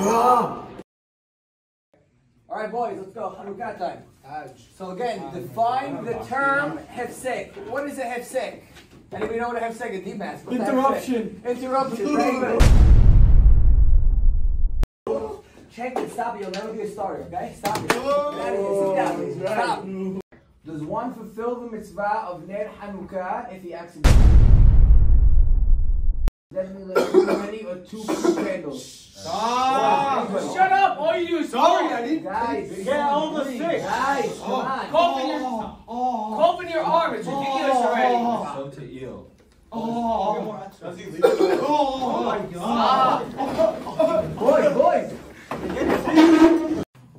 All right, boys, let's go. Hanukkah time. So again, define the term hefsek. What is a hefsek? Anybody know what a hefsek is? Deep ass. What's? Interruption. Interruption. Check it. Stop it. You'll never get started. Okay? Stop it. Get out of here. Sit down. Stop. Does one fulfill the mitzvah of Ner Hanukkah if he accidentally definitely lit too many or too few candles? Ah, Anybody? shut up! All you do is Sorry, talk. I didn't. Guys, Get all the please. six. Guys, come on. Cough in your, cough in your arm. It's ridiculous already. So to eel. Oh, Does he leave? oh my god. Boys, boys.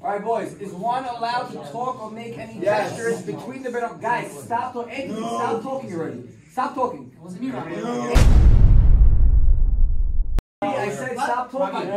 All right, boys. Is one allowed to talk or make any gestures between the bed? Guys, stop talking. Anthony, stop talking already. Stop talking. It wasn't me, I said stop talking.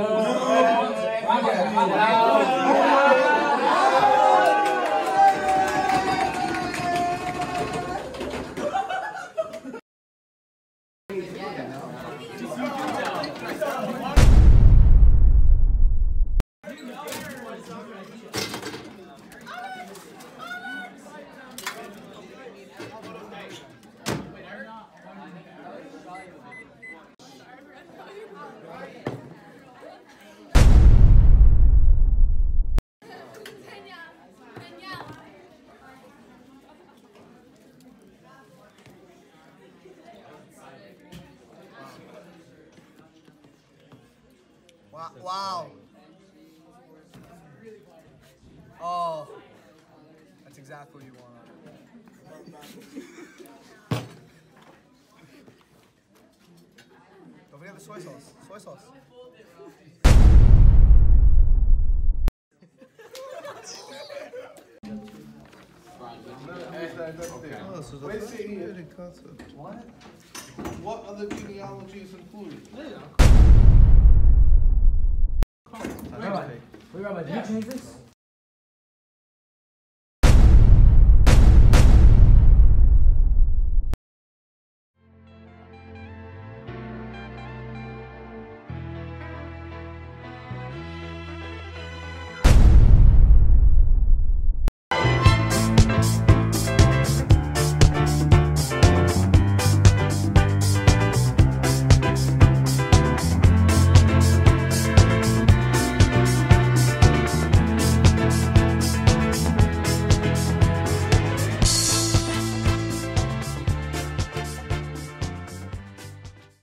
Wow. wow. Oh. That's exactly what you want. Don't forget the soy sauce. Soy sauce. Wait a. What? What other genealogy is included? Did you change this?